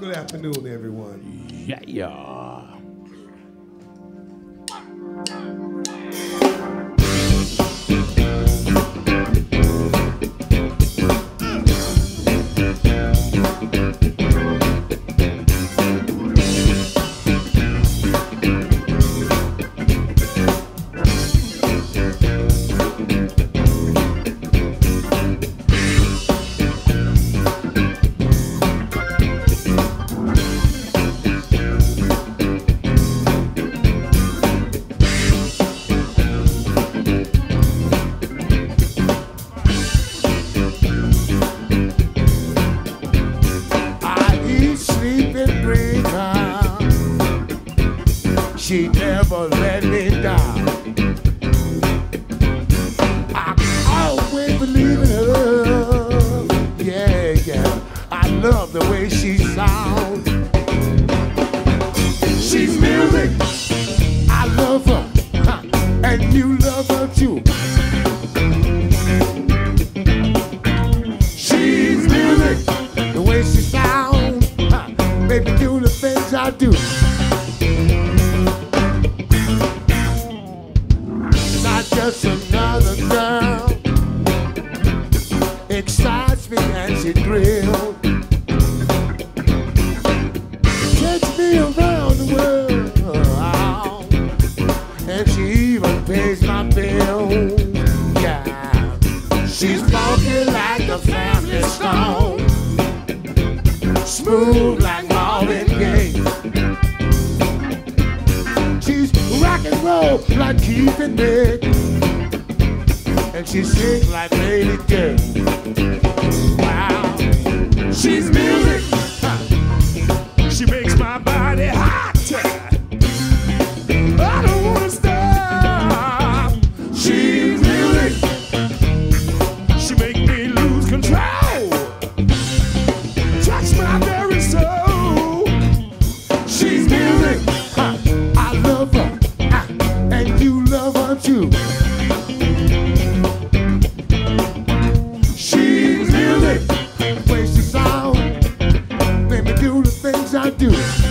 Good afternoon, everyone. Yeah, yeah. She never let me down. I always believe in her. Yeah, yeah. I love the way she sounds. Just another girl, excites me and she thrills. Takes me around the world, and she even pays my bills. Yeah. She's funky like a Family Stone, smooth like like and Nick, and she sings like Lady Day. Wow, she's music. She makes my body hot. I do.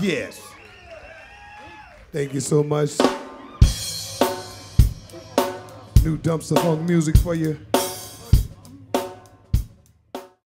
Yes. Thank you so much. New Dumpstaphunk music for you.